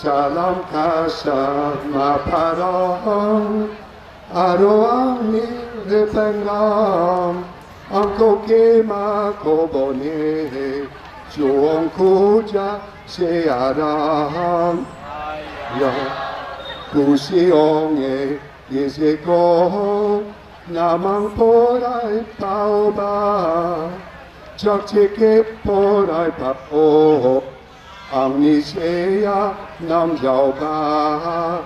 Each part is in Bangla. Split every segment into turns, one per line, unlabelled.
Salam kasama paraham Aroam de pengam Anko kema kobone Chuon kuja se aram Ya kusi onge yeseko Namang porai taoba Chak chike porai papo 昂尼西呀，南郊巴，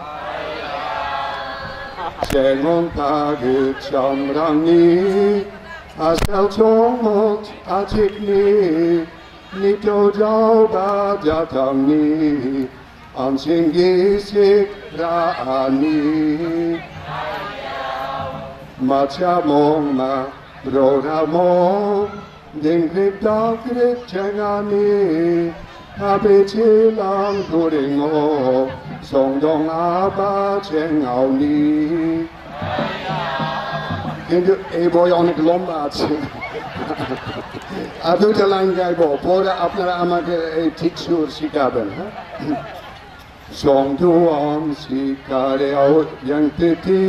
山蒙塔格江江尼，阿山冲木阿吉尼，尼都江巴江江尼，昂西吉西达尼，玛恰蒙纳罗拉蒙，丁尼达格江江尼。 아베체 랑도랭오 성동 아바 쟁아오니 কিন্তু এই বই অনেক লম্বা আছে আর দুটা লাইন গাইব পরে আপনারা আমাকে এই ঠিক সুর শিখাবেন হ্যাঁ সন্ধুয়াম শিকারে অজন্তি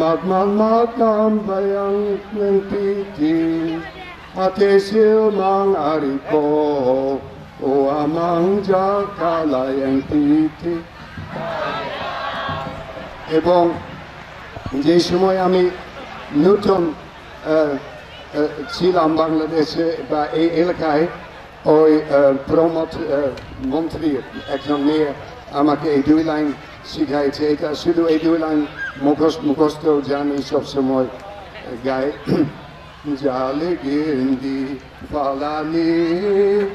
মাতমান মাতাম বয়ং হাতে শিল মাং আরিপ Oa manja কালায়াং তিথি এবং যে সময় আমি নতুন ছিলাম বাংলাদেশে বা এই এলাকায় ওই প্রমোদ মন্ত্রী একজন মেয়ে আমাকে এই দুই লাইন শিখাইছে এটা শুধু এই দুই লাইন মুখস্থ মুখস্থ জানি সবসময় গায়ে Jali gindi falani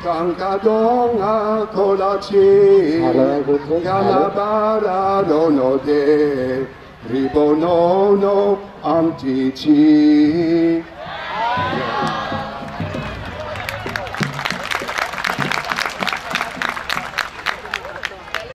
Tanga donga kolachi Galabara dono de Ribonono amtici